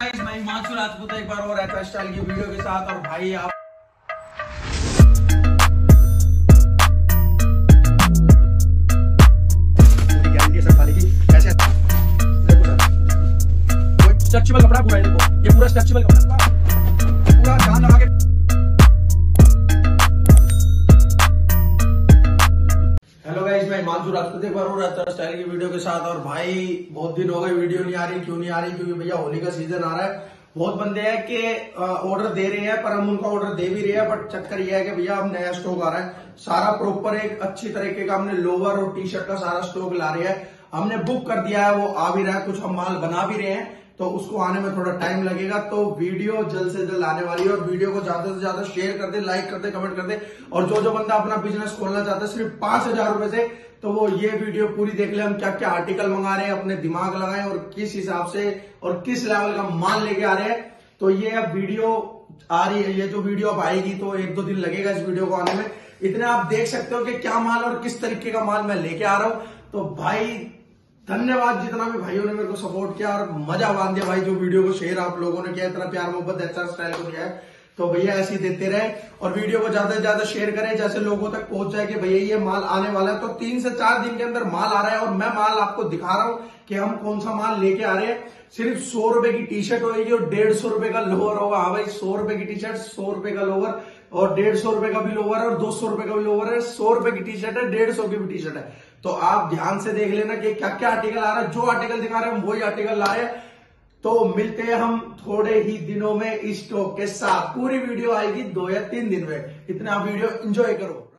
मैं हिमांशु राजपूत एक बार और ऐसा स्टाइल की वीडियो के साथ, और भाई आप कपड़ा पूरा है, देखो। ये पूरा स्ट्रेचेबल कपड़ा। मैं हिमांशु राजपूत एक बार और ऐसा स्टाइल की वीडियो के साथ। और भाई, बहुत दिन हो गए, वीडियो नहीं आ रही, क्यों नहीं आ रही? क्योंकि भैया होली का सीज़न आ रहा है। बहुत बंदे हैं कि ऑर्डर दे रहे हैं, पर हम उनका ऑर्डर दे भी रहे हैं बट चक्कर ये है कि भैया हम नया स्टॉक आ रहा है। सारा प्रॉपर एक अच्छी तरीके का हमने लोवर और टी शर्ट का सारा स्टॉक ला रहे हैं। हमने बुक कर दिया है, वो आ भी रहा है, कुछ हम माल बना भी रहे हैं। तो उसको आने में थोड़ा टाइम लगेगा। तो वीडियो जल्द से जल्द आने वाली है और वीडियो को ज़्यादा से ज़्यादा शेयर कर दे लाइक कर दे कमेंट कर दे। और जो जो बंदा अपना बिज़नेस खोलना चाहता है, सिर्फ़ पाँच हज़ार रुपए से तो वो ये वीडियो पूरी देख ले। हम क्या क्या आर्टिकल मंगा रहे हैं, अपने दिमाग लगाए और किस हिसाब से और किस लेवल का माल लेके आ रहे हैं। तो ये अब वीडियो आ रही है। ये जो वीडियो अब आएगी तो एक दो दिन लगेगा इस वीडियो को आने में। इतने आप देख सकते हो कि क्या माल और किस तरीके का माल मैं लेके आ रहा हूँ। तो भाई धन्यवाद जितना भी भाइयों ने मेरे को सपोर्ट किया और मज़ा बाँध दिया भाई, जो वीडियो को शेयर आप लोगों ने किया, इतना प्यार, मोहब्बत अच्छा स्टाइल को किया है। तो भैया ऐसे ही देते रहे और वीडियो को ज़्यादा से ज़्यादा शेयर करें, जैसे लोगों तक पहुँच जाए कि भैया ये माल आने वाला है तो तीन से चार दिन के अंदर माल आ रहा है और मैं माल आपको दिखा रहा हूँ कि हम कौन सा माल लेके आ रहे हैं। सिर्फ़ सौ रुपए की टी शर्ट होगी और डेढ़ सौ रुपए का लोअर होगा। हाँ भाई, सौ रुपए की टी शर्ट सौ रुपए का लोअर और डेढ़ सौ रुपए का भी लोवर है और दो सौ रुपए का भी लोवर है। सौ रुपए की टी शर्ट है, डेढ़ सौ की भी टी शर्ट है। तो आप ध्यान से देख लेना कि क्या क्या आर्टिकल आ रहा है। जो आर्टिकल दिखा रहे हैं, वही आर्टिकल ला रहे हैं तो मिलते हैं हम थोड़े ही दिनों में इस स्टॉक के साथ। पूरी वीडियो आएगी दो या तीन दिन में। इतना वीडियो एंजॉय करो।